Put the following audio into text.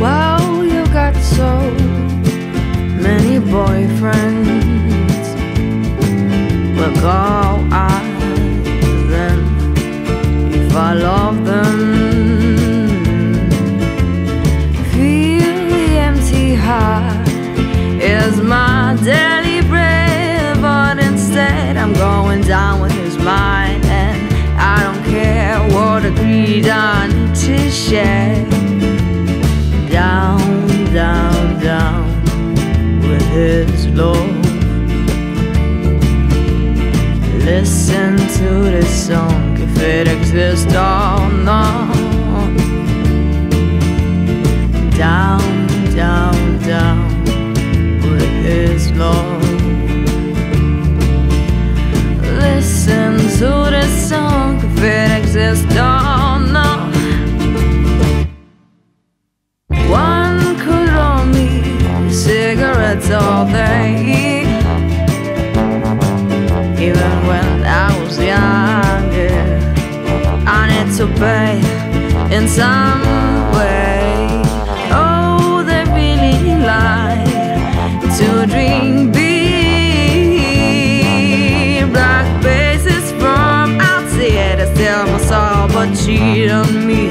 Well, you got so many boyfriends. Look all eyes them if I love them. Feel the empty heart is my daily bread, but instead I'm going down with his mind, and I don't care what a greed I need to share. His love. Listen to this song if it exists or not. Down, down, down with his love. Listen to this song if it exists all day. Even when I was younger, I need to pay in some way. Oh, they really like to drink beer. Black faces from outside, I sell my soul, but cheat on me